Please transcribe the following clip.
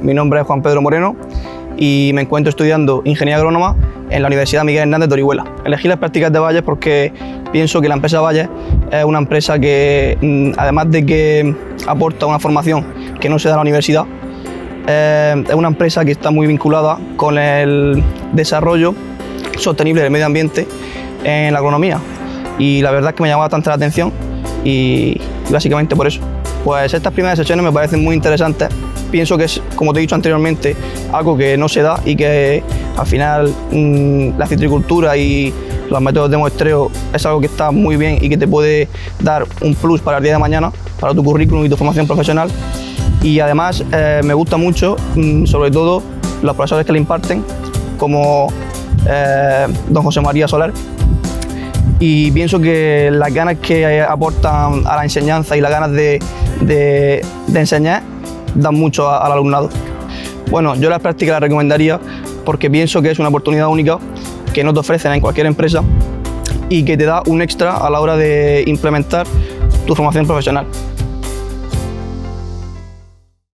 mi nombre es Juan Pedro Moreno y me encuentro estudiando Ingeniería Agrónoma en la Universidad Miguel Hernández de Orihuela. Elegí las prácticas de Valles porque pienso que la empresa Valles es una empresa que, mm, además de que aporta una formación que no se da en la universidad, eh, es una empresa que está muy vinculada con el desarrollo sostenible del medio ambiente en la agronomía. Y la verdad es que me llamaba bastante la atención y básicamente por eso. Pues estas primeras sesiones me parecen muy interesantes. Pienso que es, como te he dicho anteriormente, algo que no se da y que al final mm, la citricultura y los métodos de muestreo es algo que está muy bien y que te puede dar un plus para el día de mañana, para tu currículum y tu formación profesional. Y además eh, me gusta mucho, mm, sobre todo, los profesores que le imparten, como eh, don José María Soler, y pienso que las ganas que aportan a la enseñanza y las ganas de, enseñar dan mucho al alumnado. Bueno, yo las prácticas las recomendaría porque pienso que es una oportunidad única que no te ofrecen en cualquier empresa y que te da un extra a la hora de implementar tu formación profesional.